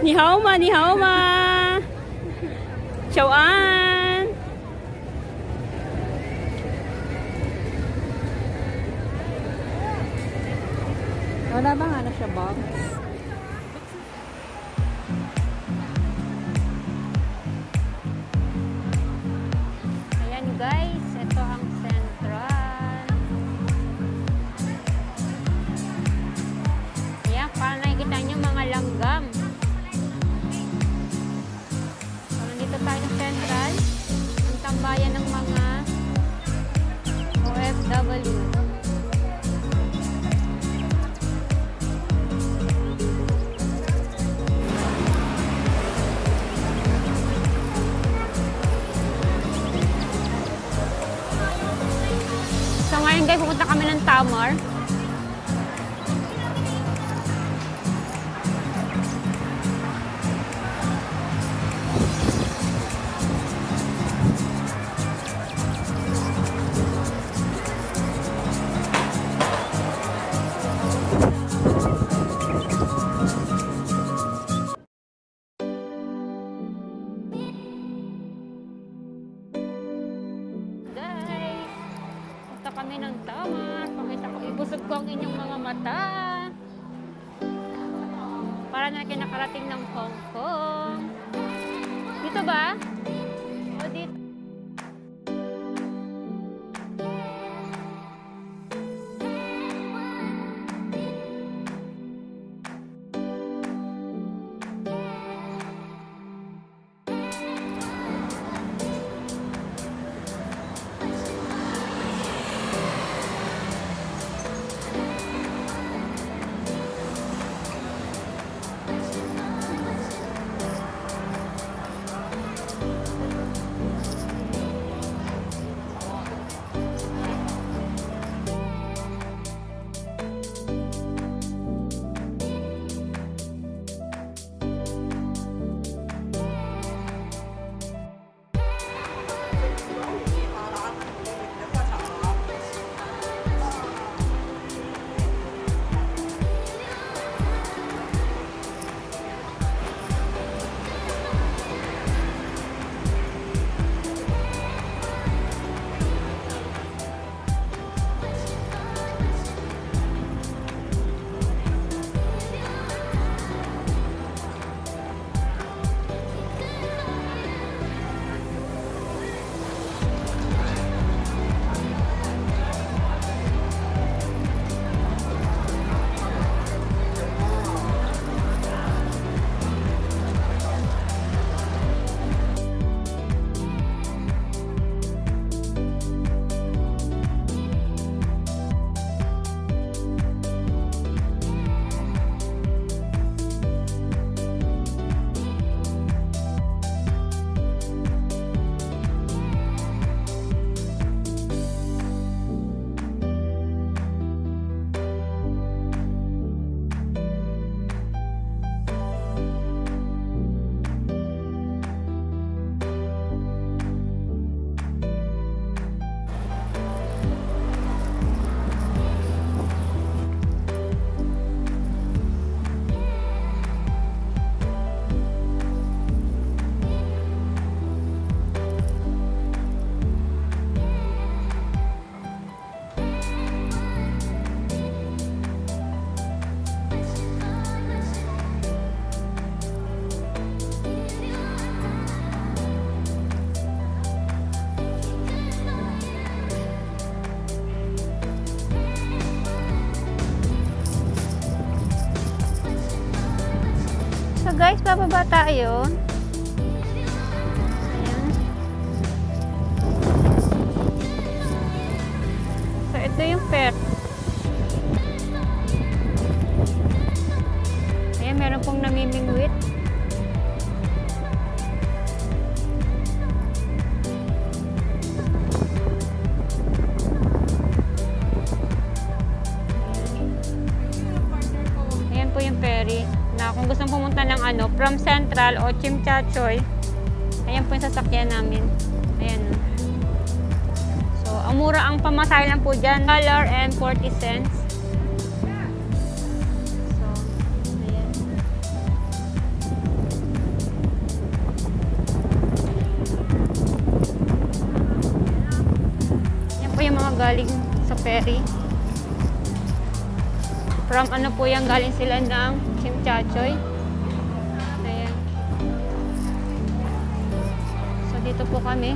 你好嘛，你好嘛，小安。Wala ba nga na siya box? barangay, pupunta kami ng Tamar. guys, bababa tayo. ano, from Central o Chimchachoy. Ayan po yung sasakyan namin. Ayan. So, ang mura ang pamasahe lang po dyan. Dollar and 40 cents. So, ayan. Ayan po yung mga galing sa ferry. From ano po yung galing sila ng Chimchachoy. Chimchachoy. Dito po kami.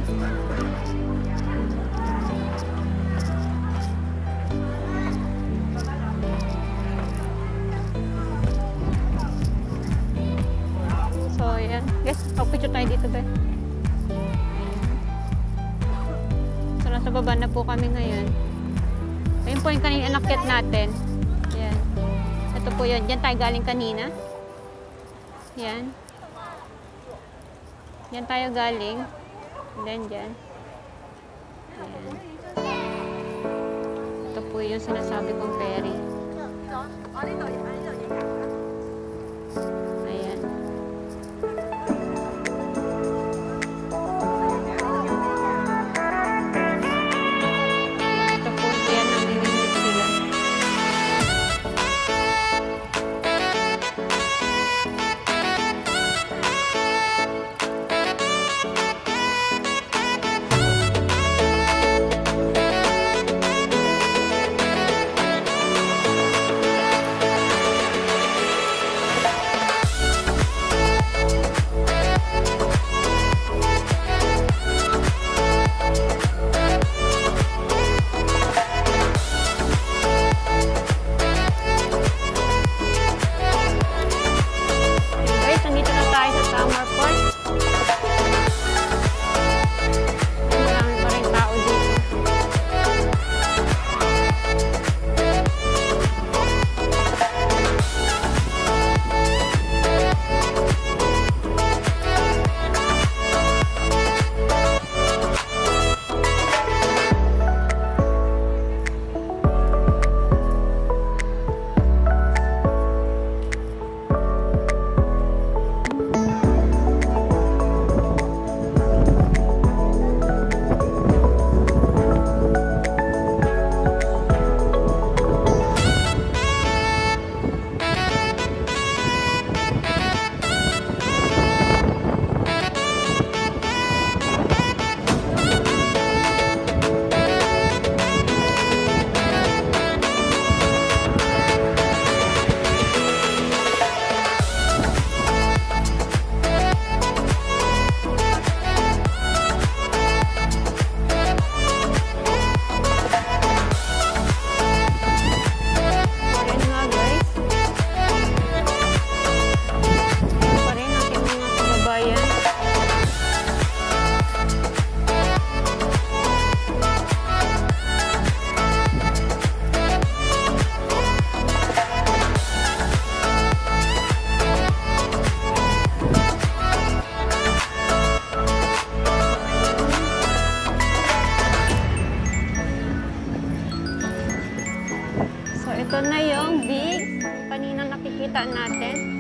So, ayan. Guys, pag-picture tayo dito, guys. So, nasa baba na po kami ngayon. Ayun po yung kanina inakyat natin. Ayan. Ito po yun. Diyan tayo galing kanina. Yan. Yan tayo galing. And then dyan. Ayan. Ito po yung sinasabi kong ferry. Ito na yung big kanina nakikita natin.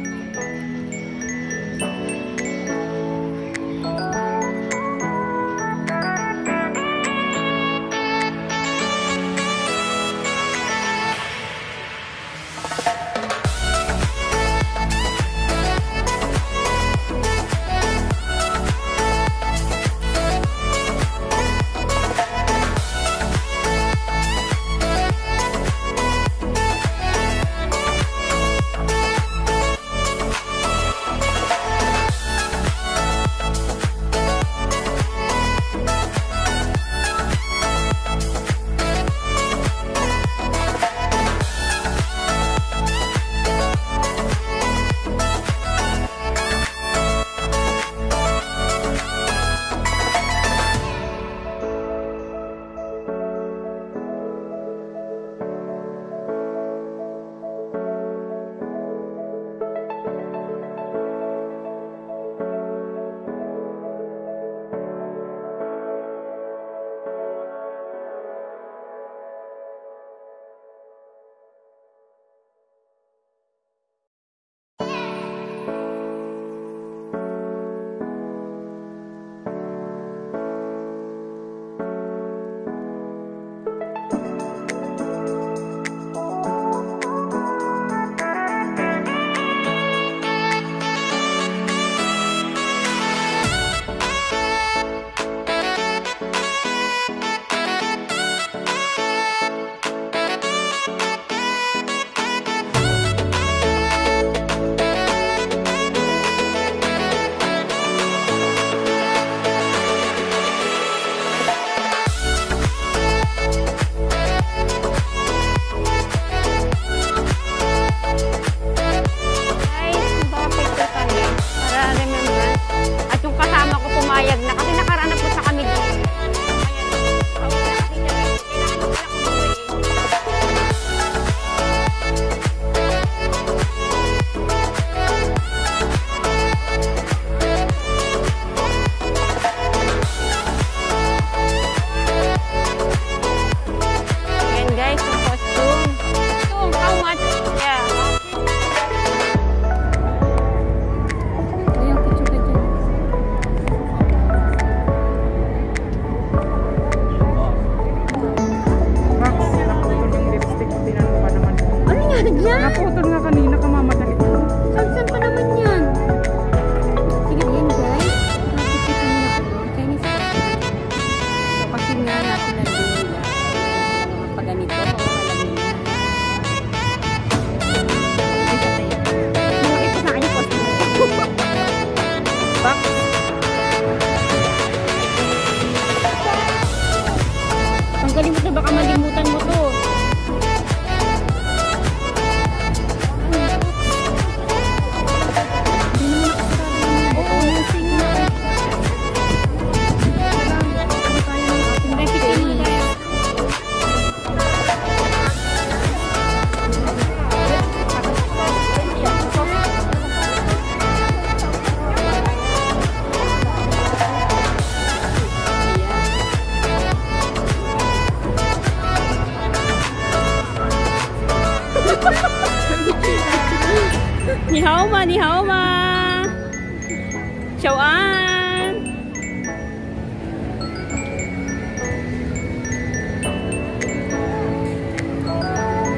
你好嘛，你好嘛，小安。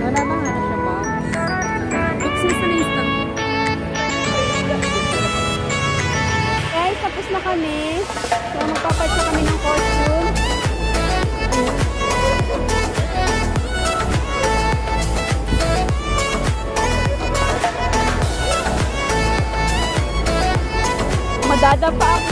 Wala ba nga siya ba? Magsisalista. Guys, tapos na kami. So, magpapadya kami ng course. the park.